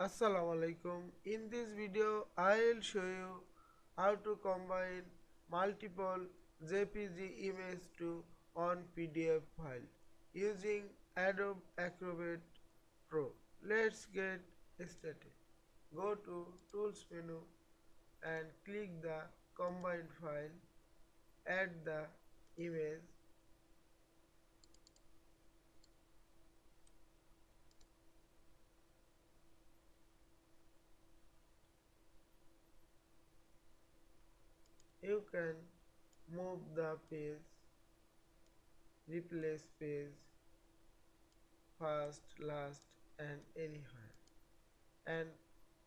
Assalamu alaikum. In this video, I will show you how to combine multiple JPG images to one PDF file using Adobe Acrobat Pro. Let's get started. Go to Tools menu and click the combine file. Add the image you can move the page replace page first last and anywhere and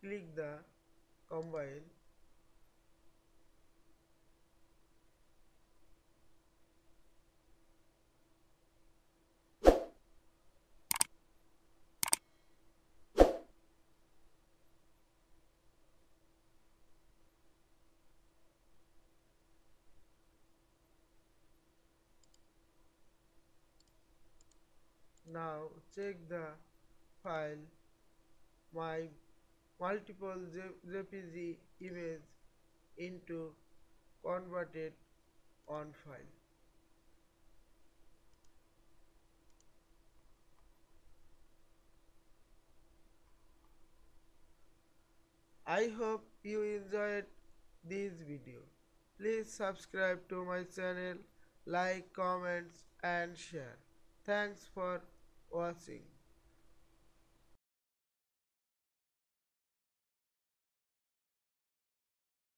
click the combine Now check the file my multiple JPG image into converted on file. I hope you enjoyed this video. Please subscribe to my channel, like, comments and share. Thanks for ou assim.